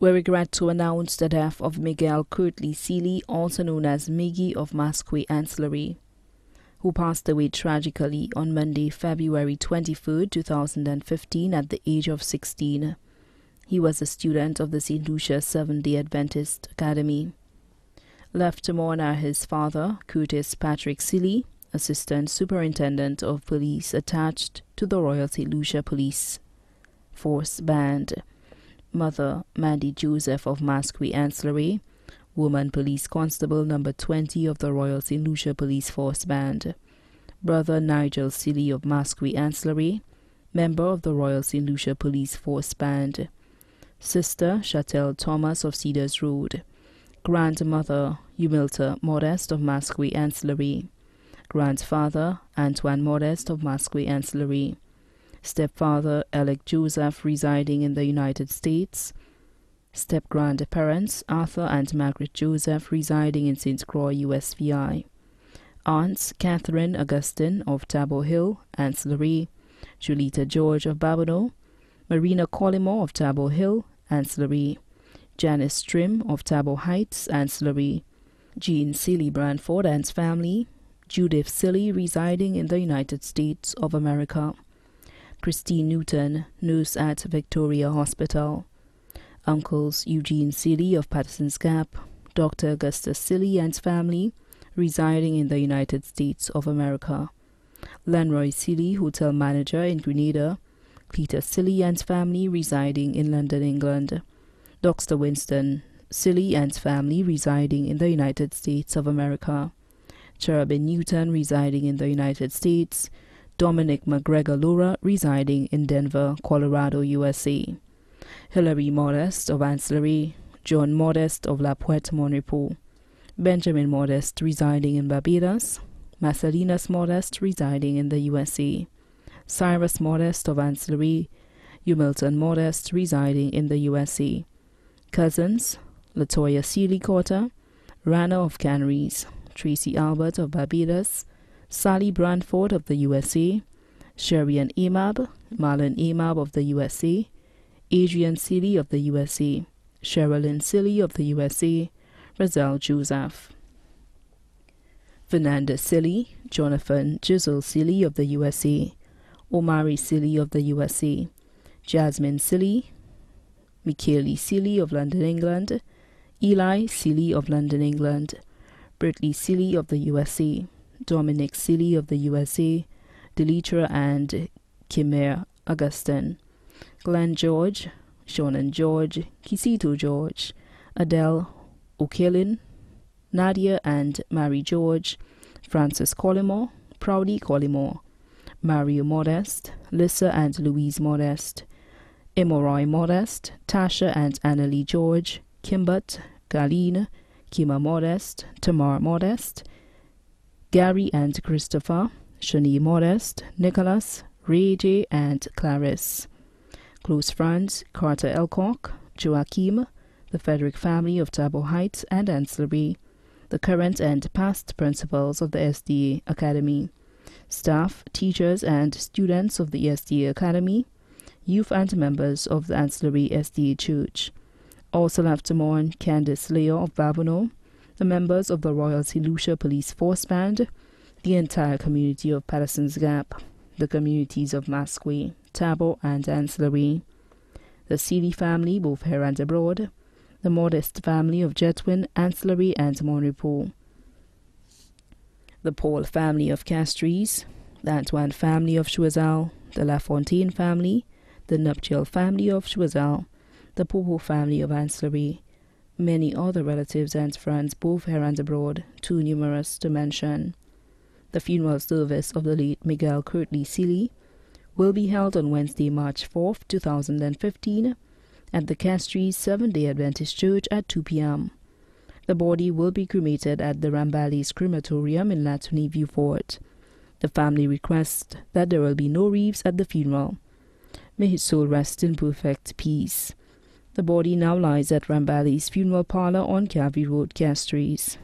We regret to announce the death of Miguel Curtly Sealy, also known as Miggy of Masque Anse La Raye, who passed away tragically on Monday, February 23, 2015, at the age of 16. He was a student of the St. Lucia Seventh day Adventist Academy. Left to mourn are his father, Curtis Patrick Sealy, Assistant Superintendent of Police attached to the Royal St. Lucia Police Force Band, mother Mandy Joseph of Masque Anse La Raye, woman police constable number 20 of the Royal St. Lucia Police Force Band, brother Nigel Sealy of Masque Anse La Raye, member of the Royal St. Lucia Police Force Band, sister Chatelle Thomas of Cedars Road, grandmother Humilta Modest of Masque Anse La Raye, grandfather Antoine Modest of Masque Anse La Raye, stepfather Alec Joseph residing in the United States, step grandparents Arthur and Margaret Joseph residing in St. Croix, USVI, aunts Catherine Augustine of Tabor Hill, Anse La Raye, Julita George of Babonneau, Marina Collymore of Tabor Hill, Anse La Raye, Janice Trim of Tabor Heights, Anse La Raye, Jean Sealy Branford and family, Judith Sealy residing in the United States of America, Christine Newton, nurse at Victoria Hospital, uncles Eugene Sealy of Patterson's Gap, Dr. Augustus Sealy and family residing in the United States of America, Lenroy Sealy, hotel manager in Grenada, Cletus Sealy and family residing in London, England, Dr. Winston Sealy and family residing in the United States of America. Cherubin Newton residing in the United States, Dominic McGregor Lura, residing in Denver, Colorado, USA, Hilary Modest of Anse La Raye, John Modest of La Puerta Monrepo, Benjamin Modest residing in Barbados, Marcelinas Modest residing in the USA, Cyrus Modest of Anse La Raye, Humilton Modest residing in the USA, cousins Latoya Sealy Cotter, Rana of Canaries, Tracy Albert of Barbados, Sally Branford of the USA, Sherry Imab, Marlon Imab of the USA, Adrian Sealy of the USA, Sherilyn Sealy of the USA, Razel Joseph. Fernanda Sealy, Jonathan Giselle Sealy of the USA, Omari Sealy of the USA, Jasmine Sealy, Michaeli Sealy of London, England, Eli Sealy of London, England, Britley Sealy of the USA, Dominic Sealy of the USA, Delitra and Kimmer Augustin, Glenn George, Shonan George, Kisito George, Adele O'Kellin, Nadia and Mary George, Francis Collymore, Proudy Collymore, Mario Modest, Lissa and Louise Modest, Emoroy Modest, Tasha and Annalie George, Kimbut, Galine, Kima Modest, Tamar Modest, Gary and Christopher, Shani Modest, Nicholas, Ray J, and Clarice. Close friends Carter Elcock, Joachim, the Frederick family of Tabor Heights and Anse La Raye, the current and past principals of the SDA Academy, staff, teachers, and students of the SDA Academy, youth and members of the Anse La Raye SDA Church. Also left to mourn Candice Leo of Babonneau, the members of the Royal. Lucia Police Force Band, the entire community of Patterson's Gap, the communities of Masque, Tabor, and Anse La Raye, the Sealy family, both here and abroad, the Modest family of Jetwin, Anse La Raye, and Monrepo, the Paul family of Castries, the Antoine family of Choiseul, the LaFontaine family, the Nuptial family of Choiseul, the Popo family of Anse La Raye, many other relatives and friends, both here and abroad, too numerous to mention. The funeral service of the late Miguel Curtly Sealy will be held on Wednesday, March 4th, 2015, at the Castries Seventh day Adventist Church at 2 p.m. The body will be cremated at the Ramballis Crematorium in Latony Vieux Fort. The family requests that there will be no wreaths at the funeral. May his soul rest in perfect peace. The body now lies at Ramballi's funeral parlor on Calvary Road, Castries.